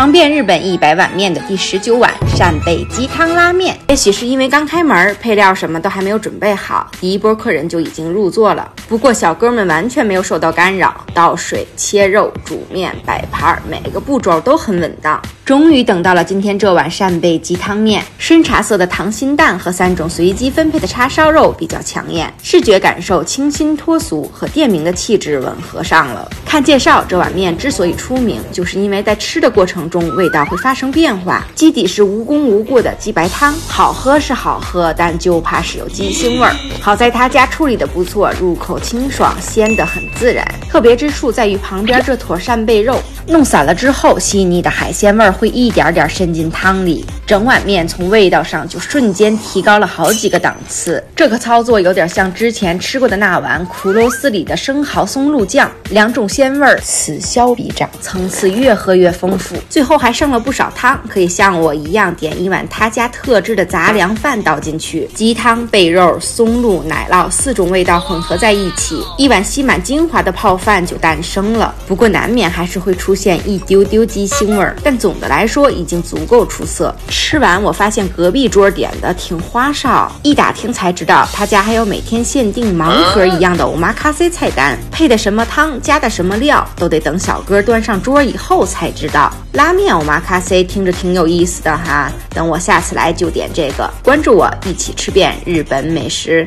尝遍日本一百碗面的第十九碗扇贝鸡汤拉面。也许是因为刚开门，配料什么都还没有准备好，第一波客人就已经入座了。不过小哥们完全没有受到干扰，倒水、切肉、煮面、摆盘，每个步骤都很稳当。终于等到了今天这碗扇贝鸡汤面，深茶色的溏心蛋和三种随机分配的叉烧肉比较抢眼，视觉感受清新脱俗，和店名的气质吻合上了。看介绍，这碗面之所以出名，就是因为在吃的过程中味道会发生变化。基底是无功无过的鸡白汤，好喝是好喝，但就怕是有鸡腥味儿。好在他家处理的不错，入口清爽，鲜得很自然。特别之处在于旁边这坨扇贝肉，弄散了之后，细腻的海鲜味儿。会一点点渗进汤里，整碗面从味道上就瞬间提高了好几个档次。这个操作有点像之前吃过的那碗苦肉丝里的生蚝松露酱，两种鲜味儿此消彼长，层次越喝越丰富。最后还剩了不少汤，可以像我一样点一碗他家特制的杂粮饭倒进去，鸡汤、贝肉、松露、奶酪四种味道混合在一起，一碗吸满精华的泡饭就诞生了。不过难免还是会出现一丢丢鸡腥味儿，但总的。来说已经足够出色。吃完，我发现隔壁桌点的挺花哨，一打听才知道他家还有每天限定盲盒一样的欧玛咖啡菜单，配的什么汤，加的什么料，都得等小哥端上桌以后才知道。拉面欧玛咖啡听着挺有意思的哈，等我下次来就点这个。关注我，一起吃遍日本美食。